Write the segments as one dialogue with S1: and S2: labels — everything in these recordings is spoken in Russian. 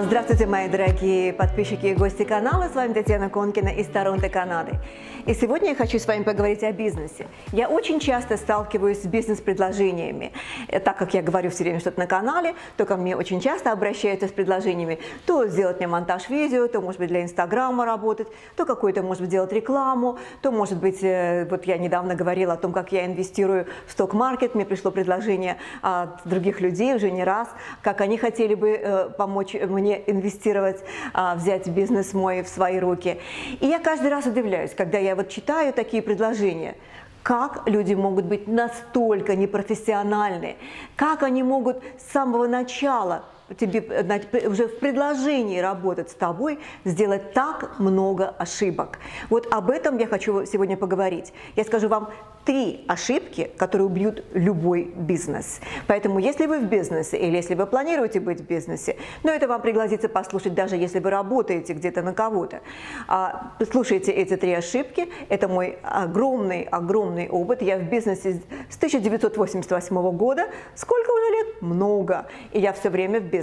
S1: Здравствуйте, мои дорогие подписчики и гости канала. С вами Татьяна Конкина из Торонто, Канады. И сегодня я хочу с вами поговорить о бизнесе. Я очень часто сталкиваюсь с бизнес-предложениями. Э, Так как я говорю все время что-то на канале, то ко мне очень часто обращаются с предложениями то сделать мне монтаж видео, то, может быть, для Инстаграма работать, то какой-то, может быть, делать рекламу, то, может быть, э, вот я недавно говорила о том, как я инвестирую в сток-маркет. Мне пришло предложение от других людей уже не раз, как они хотели бы э, помочь мне инвестировать, а, взять бизнес мой в свои руки. И я каждый раз удивляюсь, когда я вот читаю такие предложения, как люди могут быть настолько непрофессиональны, как они могут с самого начала тебе э, уже в предложении работать с тобой, сделать так много ошибок. Вот об этом я хочу сегодня поговорить. Я скажу вам три ошибки, которые убьют любой бизнес. Поэтому, если вы в бизнесе или если вы планируете быть в бизнесе, но это вам пригодится послушать, даже если вы работаете где-то на кого-то. А, Слушайте эти три ошибки. Это мой огромный, огромный опыт. Я в бизнесе с 1988 года. Сколько уже лет? Много. И я все время в бизнесе.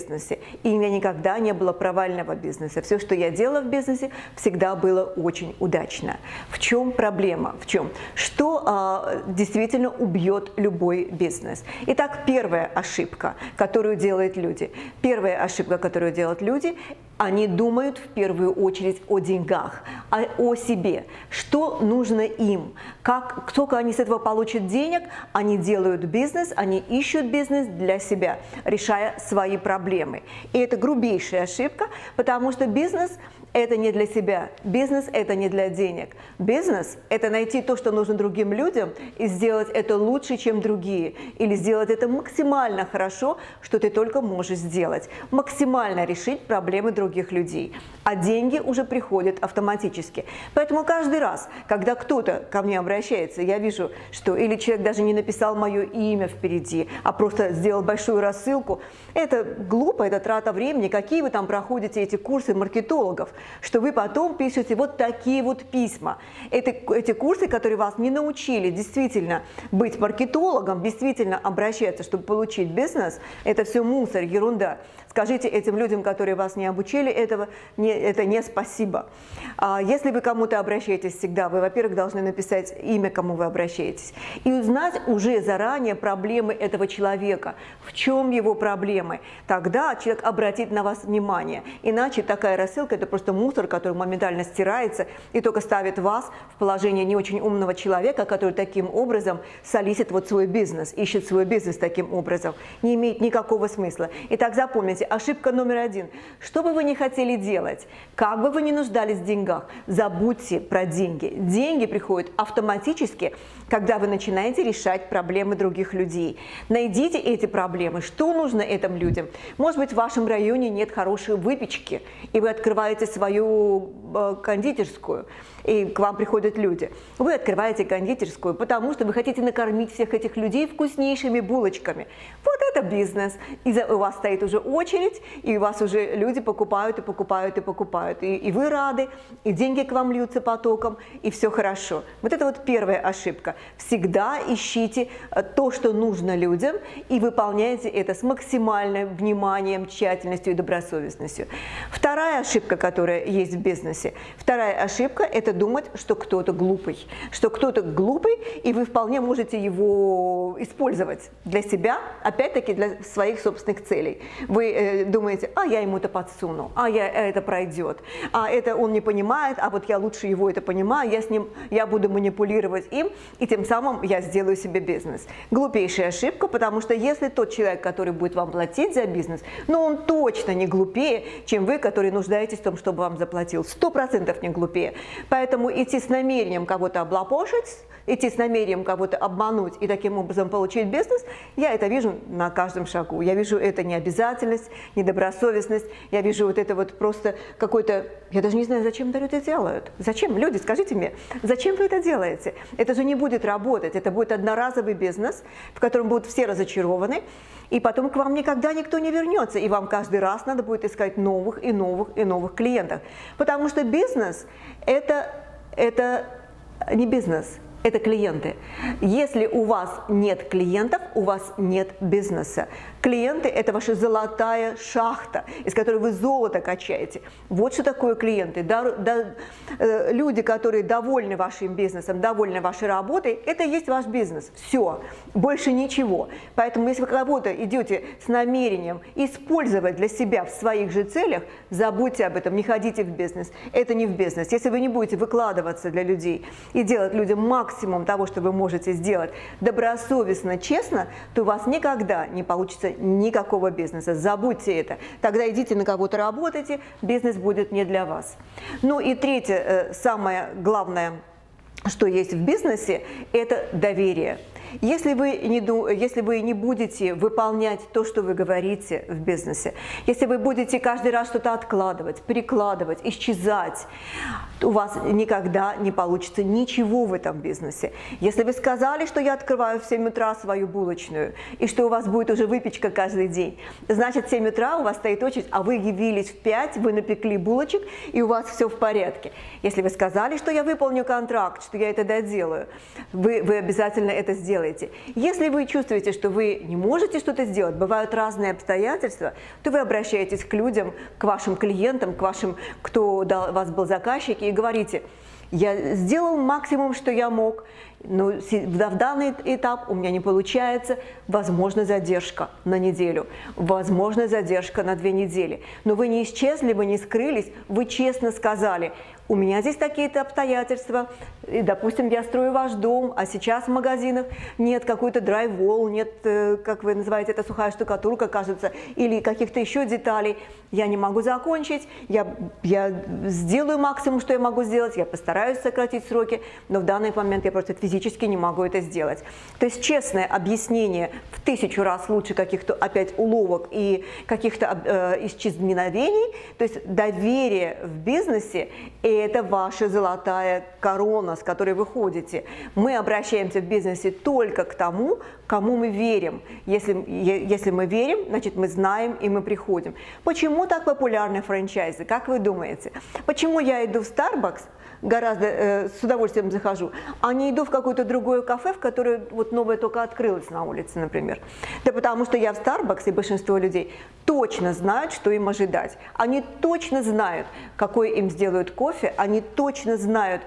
S1: И у меня никогда не было провального бизнеса. Все, что я делала в бизнесе, всегда было очень удачно. В чем проблема? В чем? Что а, действительно убьет любой бизнес? Итак, первая ошибка, которую делают люди. Первая ошибка, которую делают люди, они думают в первую очередь о деньгах, о, о себе, что нужно им, как только они с этого получат денег, они делают бизнес, они ищут бизнес для себя, решая свои проблемы. И это грубейшая ошибка, потому что бизнес это не для себя. Бизнес – это не для денег. Бизнес – это найти то, что нужно другим людям, и сделать это лучше, чем другие. Или сделать это максимально хорошо, что ты только можешь сделать. Максимально решить проблемы других людей. А деньги уже приходят автоматически. Поэтому каждый раз, когда кто-то ко мне обращается, я вижу, что или человек даже не написал мое имя впереди, а просто сделал большую рассылку, это глупо, это трата времени. Какие вы там проходите эти курсы маркетологов? что вы потом пишете вот такие вот письма. Это, эти курсы, которые вас не научили действительно быть маркетологом, действительно обращаться, чтобы получить бизнес, это все мусор, ерунда. Скажите этим людям, которые вас не обучили, этого не, это не спасибо. А если вы кому-то обращаетесь всегда, вы, во-первых, должны написать имя, кому вы обращаетесь, и узнать уже заранее проблемы этого человека, в чем его проблемы. Тогда человек обратит на вас внимание. Иначе такая рассылка – это просто мусор, который моментально стирается и только ставит вас в положение не очень умного человека, который таким образом солисит вот свой бизнес, ищет свой бизнес таким образом. Не имеет никакого смысла. Итак, запомните, ошибка номер один. Что бы вы ни хотели делать, как бы вы ни нуждались в деньгах, забудьте про деньги. Деньги приходят автоматически, когда вы начинаете решать проблемы других людей. Найдите эти проблемы, что нужно этим людям. Может быть, в вашем районе нет хорошей выпечки, и вы открываете свою э, кондитерскую, и к вам приходят люди. Вы открываете кондитерскую, потому что вы хотите накормить всех этих людей вкуснейшими булочками. Вот это бизнес. И у вас стоит уже очередь, и у вас уже люди покупают и покупают и покупают. И, и вы рады, и деньги к вам льются потоком, и все хорошо. Вот это вот первая ошибка. Всегда ищите э, то, что нужно людям, и выполняйте это с максимальным вниманием, тщательностью и добросовестностью. Вторая ошибка, которая есть в бизнесе, вторая ошибка – это думать, что кто-то глупый, что кто-то глупый, и вы вполне можете его использовать для себя, опять-таки для своих собственных целей. Вы э, думаете, а я ему это подсуну, а я, это пройдет, а это он не понимает, а вот я лучше его это понимаю, я с ним, я буду манипулировать им, и тем самым я сделаю себе бизнес. Глупейшая ошибка, потому что если тот человек, который будет вам платить за бизнес, ну он точно не глупее, чем вы, который нуждаетесь в том, чтобы вам заплатил. Сто процентов не глупее. Поэтому идти с намерением кого-то облапошить, идти с намерением кого-то обмануть и таким образом получить бизнес, я это вижу на каждом шагу. Я вижу это необязательность, недобросовестность, я вижу вот это вот просто какой-то, я даже не знаю, зачем люди это делают. Зачем? Люди, скажите мне, зачем вы это делаете? Это же не будет работать, это будет одноразовый бизнес, в котором будут все разочарованы, и потом к вам никогда никто не вернется, и вам каждый раз надо будет искать новых и новых и новых клиентов. Потому что бизнес это, это не бизнес, это клиенты. Если у вас нет клиентов, у вас нет бизнеса. Клиенты – это ваша золотая шахта, из которой вы золото качаете. Вот что такое клиенты. Да, да, э, люди, которые довольны вашим бизнесом, довольны вашей работой, это и есть ваш бизнес. Все, больше ничего. Поэтому если вы кого-то идете с намерением использовать для себя в своих же целях, забудьте об этом, не ходите в бизнес. Это не в бизнес. Если вы не будете выкладываться для людей и делать людям максимум того, что вы можете сделать добросовестно, честно, то у вас никогда не получится никакого бизнеса. Забудьте это. Тогда идите на кого-то работайте, бизнес будет не для вас. Ну и третье, э, самое главное, что есть в бизнесе, это доверие. Если вы, не, если вы не будете выполнять то, что вы говорите в бизнесе, если вы будете каждый раз что-то откладывать, перекладывать, исчезать, у вас никогда не получится ничего в этом бизнесе. Если вы сказали, что я открываю в 7 утра свою булочную, и что у вас будет уже выпечка каждый день, значит в 7 утра у вас стоит очередь, а вы явились в 5, вы напекли булочек, и у вас все в порядке. Если вы сказали, что я выполню контракт, что я это доделаю, вы, вы обязательно это сделаете делаете. Если вы чувствуете, что вы не можете что-то сделать, бывают разные обстоятельства, то вы обращаетесь к людям, к вашим клиентам, к вашим, кто у вас был заказчик, и говорите, я сделал максимум, что я мог, но в данный этап у меня не получается, возможно задержка на неделю, возможно задержка на две недели. Но вы не исчезли, вы не скрылись, вы честно сказали, у меня здесь такие-то обстоятельства, и, допустим, я строю ваш дом, а сейчас в магазинах нет какой-то драйвол, нет, э, как вы называете это, сухая штукатурка, кажется, или каких-то еще деталей. Я не могу закончить, я, я сделаю максимум, что я могу сделать, я постараюсь сократить сроки, но в данный момент я просто физически не могу это сделать. То есть честное объяснение в тысячу раз лучше каких-то опять уловок и каких-то э, исчезновений, то есть доверие в бизнесе – это ваша золотая корона, с которой вы ходите. Мы обращаемся в бизнесе только к тому, кому мы верим. Если, если мы верим, значит мы знаем и мы приходим. Почему так популярны франчайзы? Как вы думаете? Почему я иду в Starbucks, гораздо э, с удовольствием захожу, а не иду в какое-то другое кафе, в которое вот новое только открылось на улице, например. Да потому что я в Starbucks, и большинство людей точно знают, что им ожидать. Они точно знают, какой им сделают кофе, они точно знают,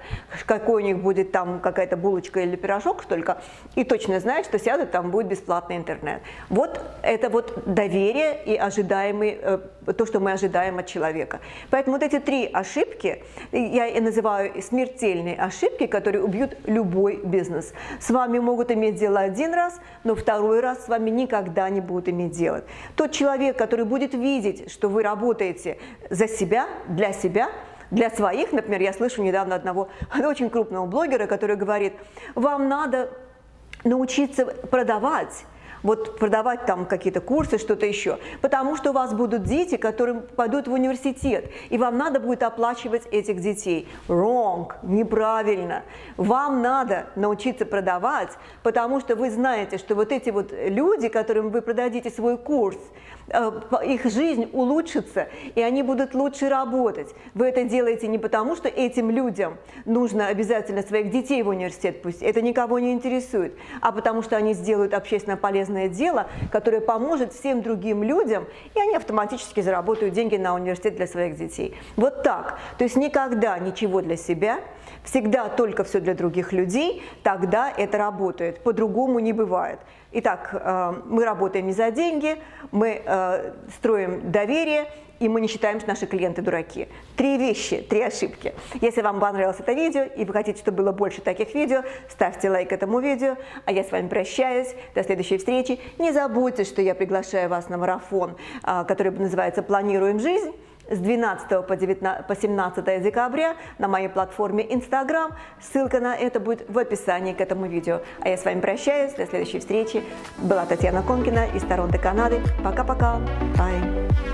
S1: какой у них будет там какая-то булочка или пирожок только, и точно знают, что сядут, там будет бесплатный интернет. Вот это вот доверие и ожидаемый, э, то, что мы ожидаем от человека. Поэтому вот эти три ошибки, я и называю смертельные ошибки, которые убьют любой бизнес. С вами могут иметь дело один раз, но второй раз с вами никогда не будут иметь дело. Тот человек, который будет видеть, что вы работаете за себя, для себя, для своих, например, я слышу недавно одного очень крупного блогера, который говорит, вам надо научиться продавать, вот продавать там какие-то курсы, что-то еще. Потому что у вас будут дети, которые пойдут в университет, и вам надо будет оплачивать этих детей. Wrong, неправильно. Вам надо научиться продавать, потому что вы знаете, что вот эти вот люди, которым вы продадите свой курс, их жизнь улучшится, и они будут лучше работать. Вы это делаете не потому, что этим людям нужно обязательно своих детей в университет пустить, это никого не интересует, а потому что они сделают общественно полезное дело, которое поможет всем другим людям, и они автоматически заработают деньги на университет для своих детей. Вот так. То есть никогда ничего для себя, всегда только все для других людей, тогда это работает. По-другому не бывает. Итак, э, мы работаем не за деньги, мы э, строим доверие, и мы не считаем, что наши клиенты дураки. Три вещи, три ошибки. Если вам понравилось это видео и вы хотите, чтобы было больше таких видео, ставьте лайк этому видео. А я с вами прощаюсь. До следующей встречи. Не забудьте, что я приглашаю вас на марафон, а, который называется «Планируем жизнь» с 12 по, 19, по 17 декабря на моей платформе Instagram. Ссылка на это будет в описании к этому видео. А я с вами прощаюсь. До следующей встречи. Была Татьяна Конкина из Торонто, Канады. Пока-пока. Bye.